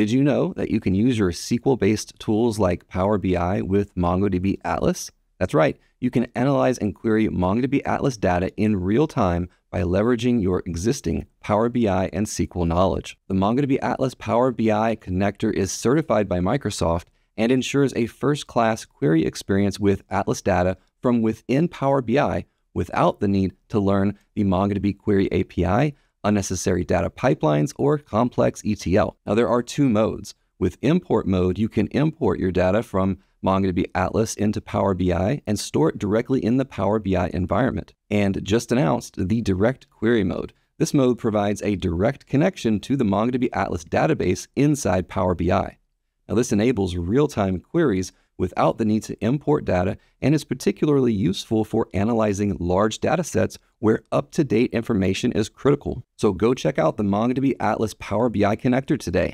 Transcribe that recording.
Did you know that you can use your SQL based tools like Power BI with MongoDB Atlas? That's right, you can analyze and query MongoDB Atlas data in real time by leveraging your existing Power BI and SQL knowledge. The MongoDB Atlas Power BI connector is certified by Microsoft and ensures a first class query experience with Atlas data from within Power BI without the need to learn the MongoDB Query API, unnecessary data pipelines, or complex ETL. Now, there are two modes. With import mode, you can import your data from MongoDB Atlas into Power BI and store it directly in the Power BI environment. And just announced the direct query mode. This mode provides a direct connection to the MongoDB Atlas database inside Power BI. Now, this enables real time queries without the need to import data and is particularly useful for analyzing large data sets where up to date information is critical. So go check out the MongoDB Atlas Power BI connector today